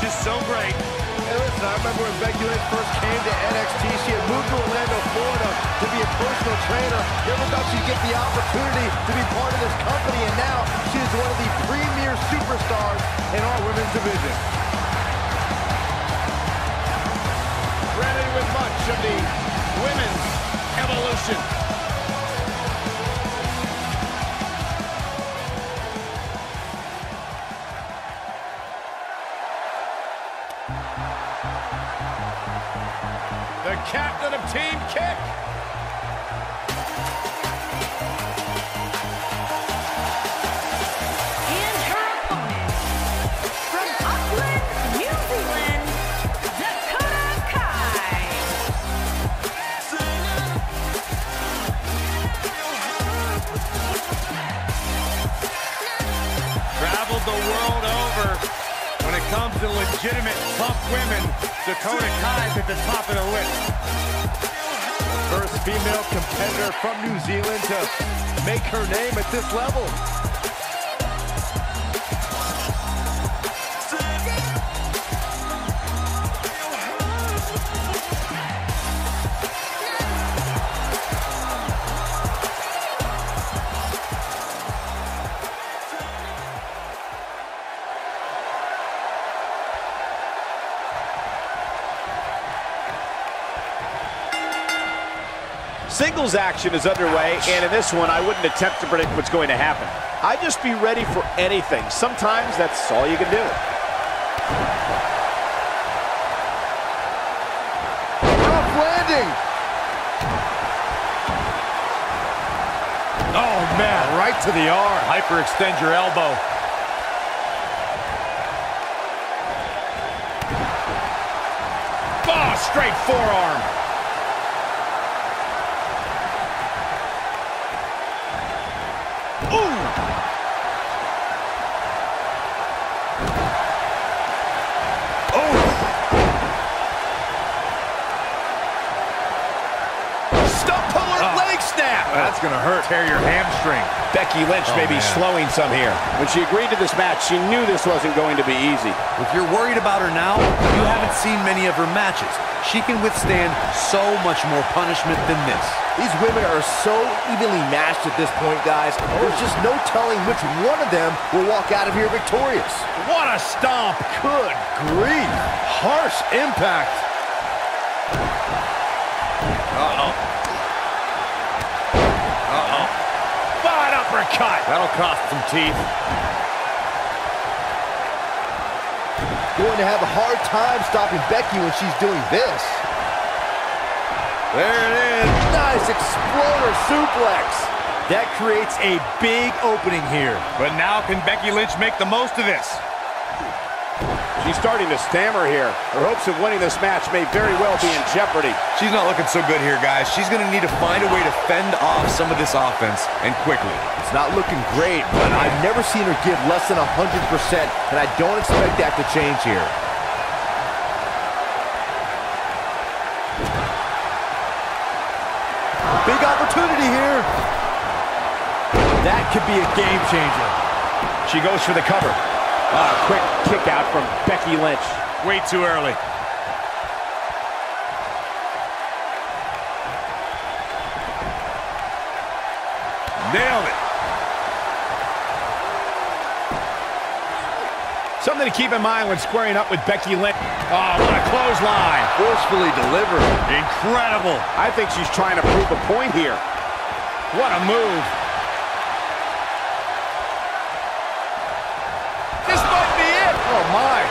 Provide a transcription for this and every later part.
just so great. Hey, listen, I remember when Becky Lynch first came to NXT, she had moved to Orlando, Florida to be a personal trainer. Never thought she'd get the opportunity to be part of this company, and now she is one of the premier superstars in our women's division. Ready with much of the women's evolution. Women, Dakota Kai's at the top of the list. First female competitor from New Zealand to make her name at this level. Singles action is underway, and in this one, I wouldn't attempt to predict what's going to happen. I'd just be ready for anything. Sometimes that's all you can do. Rough landing. Oh, man, right to the arm. Hyperextend your elbow. Oh, straight forearm. Ooh! Snap. That's gonna hurt. Tear your hamstring. Becky Lynch oh, may be man. slowing some here. When she agreed to this match, she knew this wasn't going to be easy. If you're worried about her now, you haven't seen many of her matches. She can withstand so much more punishment than this. These women are so evenly matched at this point, guys. There's just no telling which one of them will walk out of here victorious. What a stomp. Good grief. Harsh impact. Uppercut. That'll cost some teeth. Going to have a hard time stopping Becky when she's doing this. There it is. Nice exploder suplex. That creates a big opening here. But now can Becky Lynch make the most of this? She's starting to stammer here. Her hopes of winning this match may very well be in jeopardy. She's not looking so good here, guys. She's going to need to find a way to fend off some of this offense, and quickly. It's not looking great, but I've never seen her give less than 100%, and I don't expect that to change here. Big opportunity here. That could be a game changer. She goes for the cover. Ah, quick kick out from Becky Lynch. Way too early. Nailed it. Something to keep in mind when squaring up with Becky Lynch. Oh, what a clothesline. Forcefully delivered. Incredible. I think she's trying to prove a point here. What a move.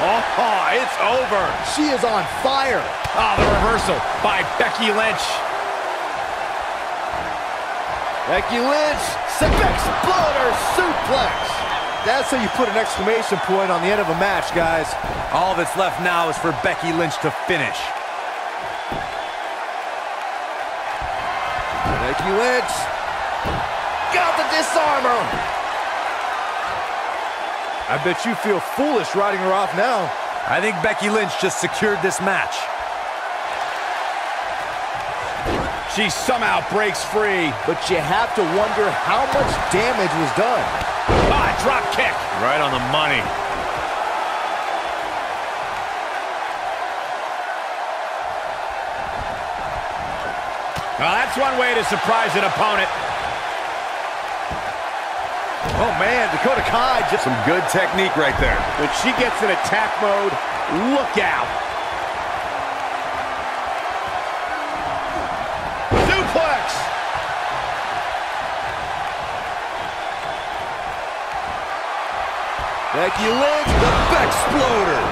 Oh, it's over. She is on fire. Oh, the reversal by Becky Lynch. Becky Lynch, exploder suplex. That's how you put an exclamation point on the end of a match, guys. All that's left now is for Becky Lynch to finish. Becky Lynch got the Dis-arm-her. I bet you feel foolish riding her off now. I think Becky Lynch just secured this match. She somehow breaks free. But you have to wonder how much damage was done. Ah, drop kick. Right on the money. Well, that's one way to surprise an opponent. Oh, man, Dakota Kai just... Some good technique right there. When she gets in attack mode, look out. Suplex! Becky Lynch, the Exploder.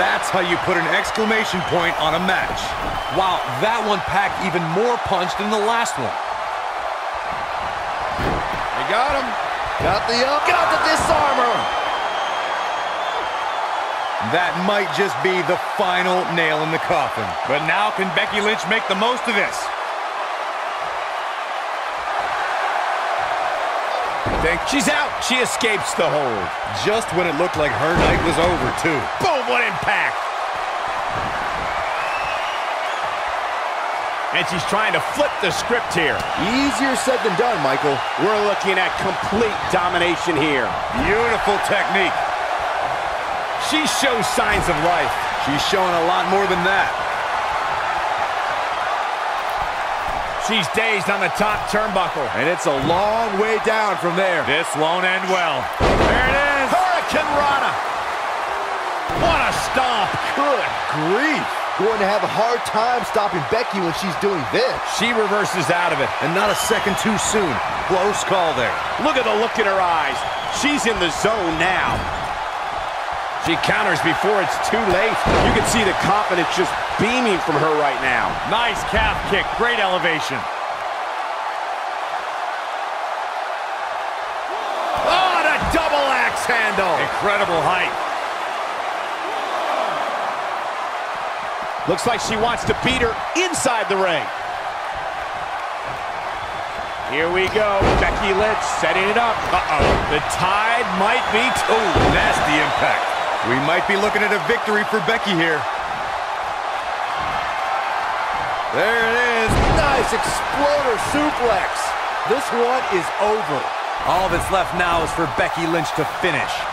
That's how you put an exclamation point on a match. Wow, that one packed even more punch than the last one. They got him. Got the up. Got the Dis-arm-her. That might just be the final nail in the coffin. But now can Becky Lynch make the most of this? Think She's out. She escapes the hold. just when it looked like her night was over, too. Boom, what impact. And she's trying to flip the script here. Easier said than done, Michael. We're looking at complete domination here. Beautiful technique. She shows signs of life. She's showing a lot more than that. She's dazed on the top turnbuckle. And it's a long way down from there. This won't end well. There it is. Hurricanrana. What a stomp. Good grief. Going to have a hard time stopping Becky when she's doing this. She reverses out of it. And not a second too soon. Close call there. Look at the look in her eyes. She's in the zone now. She counters before it's too late. You can see the confidence just beaming from her right now. Nice calf kick. Great elevation. Oh, the double axe handle. Incredible height. Looks like she wants to beat her inside the ring. Here we go. Becky Lynch setting it up. Uh-oh. The tide might be... Oh, nasty impact. We might be looking at a victory for Becky here. There it is. Nice exploder suplex. This one is over. All that's left now is for Becky Lynch to finish.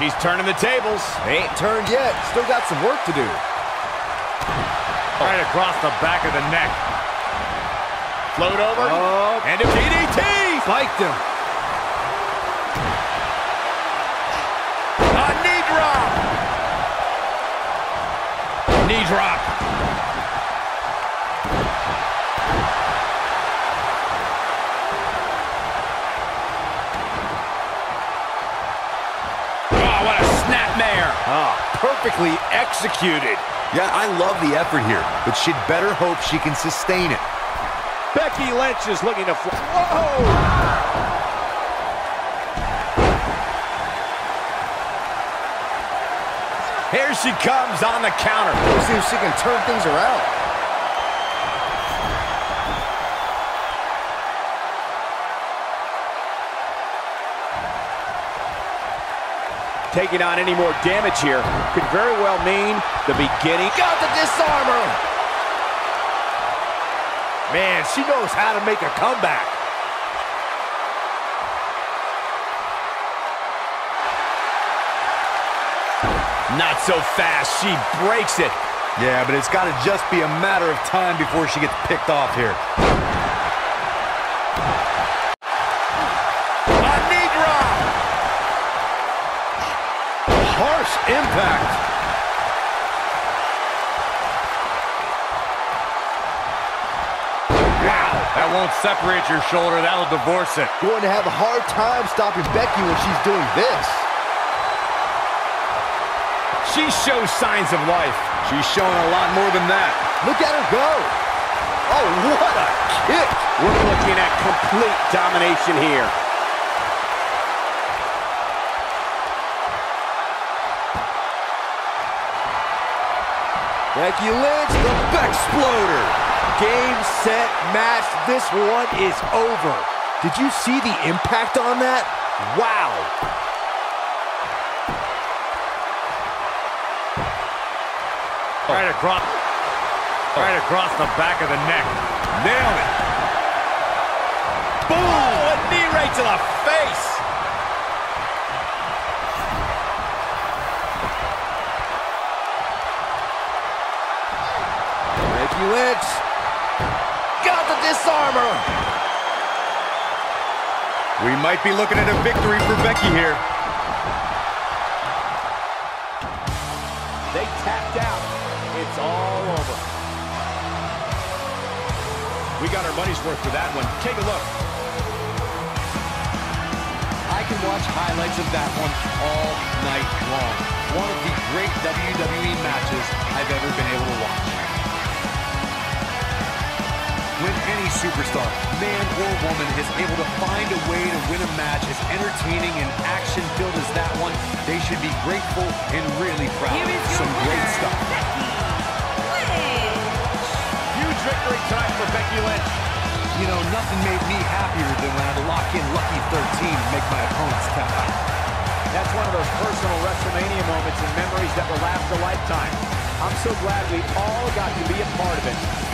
She's turning the tables. They ain't turned yet. Still got some work to do. Right across the back of the neck. Float over. Oh. And a DDT. Spiked him. A knee drop. Knee drop. Perfectly executed. Yeah, I love the effort here, but she'd better hope she can sustain it. Becky Lynch is looking to... fl- Whoa! Here she comes on the counter. We'll see if she can turn things around. Taking on any more damage here could very well mean the beginning. Got the Dis-arm-her. Man, she knows how to make a comeback. Not so fast. She breaks it. Yeah, but it's got to just be a matter of time before she gets picked off here. Impact. Wow. That won't separate your shoulder. That'll divorce it. Going to have a hard time stopping Becky when she's doing this. She shows signs of life. She's showing a lot more than that. Look at her go. Oh, what a kick. We're looking at complete domination here. Becky Lynch, the Exploder. Game, set, match. This one is over. Did you see the impact on that? Wow. Right across. Right across the back of the neck. Nailed it. Boom! Oh, a knee right to the face. Becky Lynch. Got the Dis-arm-her. We might be looking at a victory for Becky here. They tapped out. It's all over. We got our money's worth for that one. Take a look. I can watch highlights of that one all night long. One of the great WWE matches I've ever been able to watch. When any superstar, man or woman, is able to find a way to win a match as entertaining and action-filled as that one, they should be grateful and really proud. Here is your Some great stuff. Becky Huge victory tonight for Becky Lynch. You know, nothing made me happier than when I had to lock in Lucky 13 and make my opponents tap out. That's one of those personal WrestleMania moments and memories that will last a lifetime. I'm so glad we all got to be a part of it.